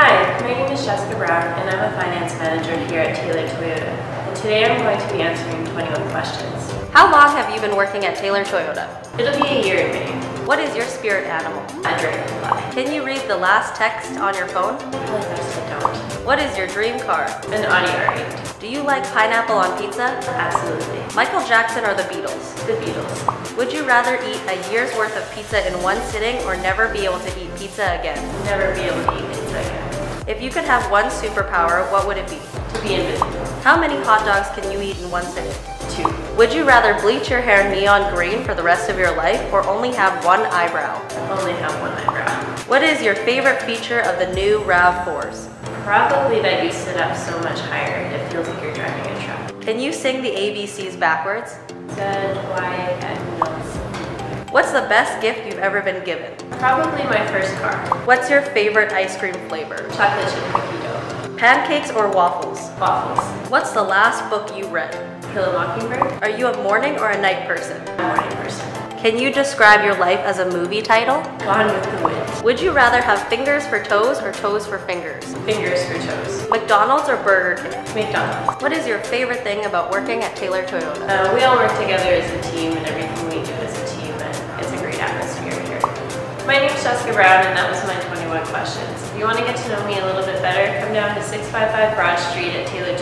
Hi, my name is Jessica Brown and I'm a finance manager here at Taylor Toyota. And today I'm going to be answering 21 questions. How long have you been working at Taylor Toyota? It'll be a year in May. What is your spirit animal? A dragonfly. Can you read the last text on your phone? Probably best I don't. What is your dream car? An Audi R8. Do you like pineapple on pizza? Absolutely. Michael Jackson or the Beatles? The Beatles. Would you rather eat a year's worth of pizza in one sitting or never be able to eat pizza again? Never be able to eat. If you could have one superpower, what would it be? To be invisible. How many hot dogs can you eat in one sitting? Two. Would you rather bleach your hair neon green for the rest of your life or only have one eyebrow? Only have one eyebrow. What is your favorite feature of the new RAV4s? Probably that you sit up so much higher, it feels like you're driving a truck. Can you sing the ABCs backwards? Z, Y, and. What's the best gift you've ever been given? Probably my first car. What's your favorite ice cream flavor? Chocolate chip cookie dough. Pancakes or waffles? Waffles. What's the last book you read? Kill a Mockingbird. Are you a morning or a night person? Morning person. Can you describe your life as a movie title? Gone with the Wind. Would you rather have fingers for toes or toes for fingers? Fingers for toes. McDonald's or Burger King? McDonald's. What is your favorite thing about working at Taylor Toyota? Uh, we all work together as a team and everything we do as a team Jessica Brown and that was my 21 questions. If you want to get to know me a little bit better, come down to 655 Broad Street at Taylor